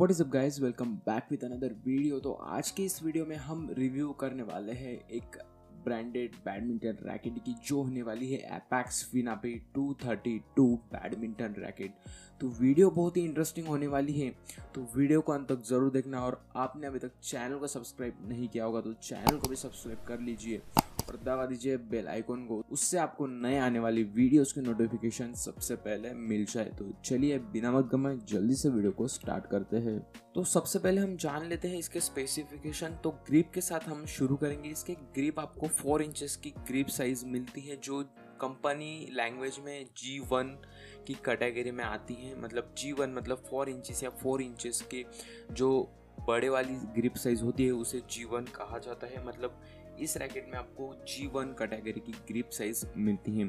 What is up guys welcome back with another video तो आज के इस वीडियो में हम रिव्यू करने वाले हैं एक ब्रांडेड बैडमिंटन रैकेट की, जो होने वाली है एपैक्स फिनापे 232 बैडमिंटन रैकेट तो वीडियो बहुत ही इंटरेस्टिंग होने वाली है। तो वीडियो को अंत तक ज़रूर देखना और आपने अभी तक चैनल को सब्सक्राइब नहीं किया होगा तो चैनल को भी सब्सक्राइब कर लीजिए। और दबा दीजिए बेल आइकन को। उससे आपको नए आने वाली वीडियोस की नोटिफिकेशन सबसे पहले मिल जाए। तो चलिए बिना मत गमाए जल्दी से वीडियो को स्टार्ट करते हैं। तो सबसे पहले हम जान लेते हैं इसके स्पेसिफिकेशन तो ग्रिप के साथ हम शुरू करेंगे। इसके ग्रिप आपको फोर इंचेस की ग्रिप साइज़ मिलती है, जो कंपनी लैंग्वेज में जी वन की कैटेगरी में आती है। मतलब जी वन मतलब फोर इंचेस या फोर इंचेस के जो बड़े वाली ग्रिप साइज़ होती है, उसे जी वन कहा जाता है। मतलब इस रैकेट में आपको जी वन कैटेगरी की ग्रिप साइज़ मिलती है।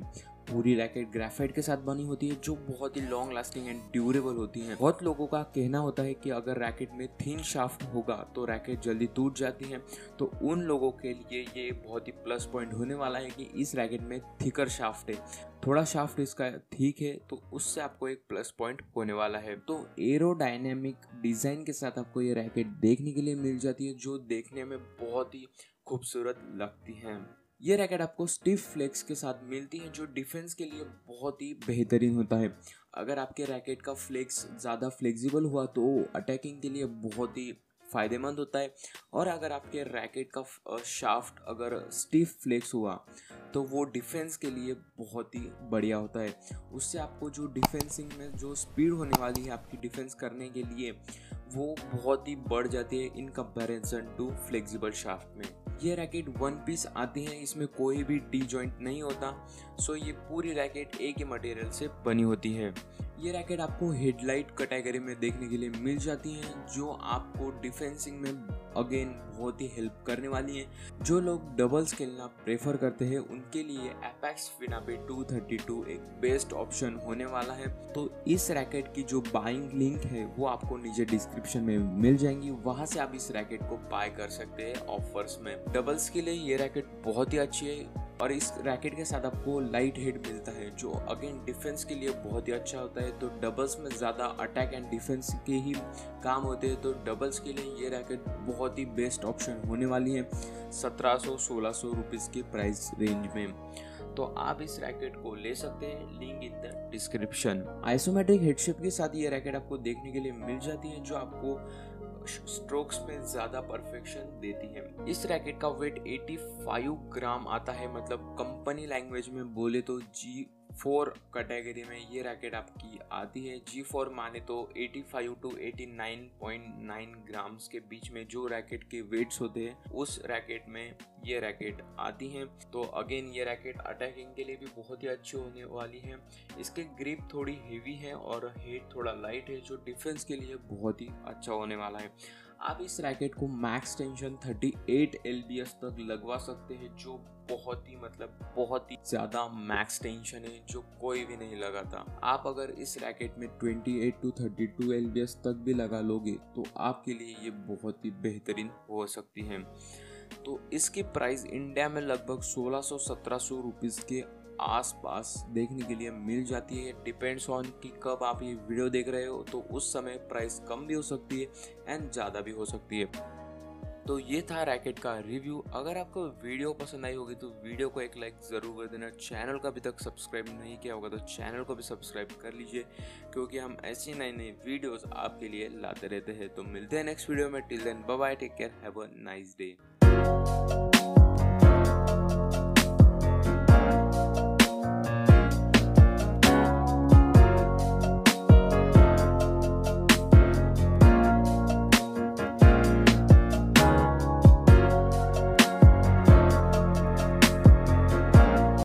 पूरी रैकेट ग्रेफाइट के साथ बनी होती है, जो बहुत ही लॉन्ग लास्टिंग एंड ड्यूरेबल होती है। बहुत लोगों का कहना होता है कि अगर रैकेट में थिन शाफ्ट होगा तो रैकेट जल्दी टूट जाती है। तो उन लोगों के लिए ये बहुत ही प्लस पॉइंट होने वाला है कि इस रैकेट में थिकर शाफ्ट है। थोड़ा शाफ्ट इसका ठीक है तो उससे आपको एक प्लस पॉइंट होने वाला है। तो एरोडायनेमिक डिज़ाइन के साथ आपको ये रैकेट देखने के लिए मिल जाती है, जो देखने में बहुत ही खूबसूरत लगती हैं। ये रैकेट आपको स्टिफ फ्लेक्स के साथ मिलती है, जो डिफेंस के लिए बहुत ही बेहतरीन होता है। अगर आपके रैकेट का फ्लेक्स ज़्यादा फ्लेक्सिबल हुआ तो अटैकिंग के लिए बहुत ही फ़ायदेमंद होता है। और अगर आपके रैकेट का शाफ्ट अगर स्टिफ फ्लेक्स हुआ तो वो डिफेंस के लिए बहुत ही बढ़िया होता है। उससे आपको जो डिफेंसिंग में जो स्पीड होने वाली है आपकी डिफेंस करने के लिए, वो बहुत ही बढ़ जाती है in comparison to flexible shaft में। ये रैकेट वन पीस आती है, इसमें कोई भी टी जॉइंट नहीं होता सो ये पूरी रैकेट एक ही मटेरियल से बनी होती है। ये रैकेट आपको हेडलाइट कैटेगरी में देखने के लिए मिल जाती हैं, जो आपको डिफेंसिंग में, अगेन, बहुत ही हेल्प करने वाली है। जो लोग डबल्स खेलना प्रेफर करते हैं, उनके लिए एपेक्स फिनापे 232 एक बेस्ट ऑप्शन होने वाला है। तो इस रैकेट की जो बाइंग लिंक है, वो आपको नीचे डिस्क्रिप्शन में मिल जाएँगी। वहाँ से आप इस रैकेट को बाय कर सकते हैं ऑफर्स में। डबल्स के लिए ये रैकेट बहुत ही अच्छी है। और इस रैकेट के साथ आपको लाइट हेड मिलता है, जो अगेन डिफेंस के लिए बहुत ही अच्छा होता है। तो डबल्स में ज़्यादा अटैक एंड डिफेंस के ही काम होते हैं। तो डबल्स के लिए ये रैकेट बहुत ही बेस्ट ऑप्शन होने वाली है सत्रह सौ, सोलह सौ रुपीज़ के प्राइस रेंज में। तो आप इस रैकेट को ले सकते हैं link in the description isometric head shape के साथ ये रैकेट आपको देखने के लिए मिल जाती है, जो आपको स्ट्रोक्स में ज़्यादा परफेक्शन देती है। इस रैकेट का वेट 85 ग्राम आता है मतलब कंपनी लैंग्वेज में बोले तो जी फोर कैटेगरी में ये रैकेट आपकी आती है। जी फोर माने तो 85 टू 89.9 ग्राम्स के बीच में जो रैकेट के वेट्स होते हैं, उस रैकेट में ये रैकेट आती हैं। तो अगेन ये रैकेट अटैकिंग के लिए भी बहुत ही अच्छी होने वाली है। इसके ग्रिप थोड़ी हेवी है और हेड थोड़ा लाइट है, जो डिफेंस के लिए बहुत ही अच्छा होने वाला है। आप इस रैकेट को मैक्स टेंशन 38 एल तक लगवा सकते हैं, जो बहुत ही मतलब बहुत ही ज़्यादा मैक्स टेंशन है, जो कोई भी नहीं लगाता। आप अगर इस रैकेट में 28 टू 32 एल तक भी लगा लोगे तो आपके लिए ये बहुत ही बेहतरीन हो सकती है। तो इसकी प्राइस इंडिया में लगभग 1600-1700 रुपीज़ के आसपास देखने के लिए मिल जाती है। डिपेंड्स ऑन कि कब आप ये वीडियो देख रहे हो तो उस समय प्राइस कम भी हो सकती है एंड ज़्यादा भी हो सकती है। तो ये था रैकेट का रिव्यू अगर आपको वीडियो पसंद आई होगी तो वीडियो को एक लाइक ज़रूर कर देना। चैनल का अभी तक सब्सक्राइब नहीं किया होगा तो चैनल को भी सब्सक्राइब कर लीजिए, क्योंकि हम ऐसी नई नई वीडियोस आपके लिए लाते रहते हैं। तो मिलते हैं नेक्स्ट वीडियो में। Till then bye take care have a nice day